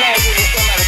mezcla de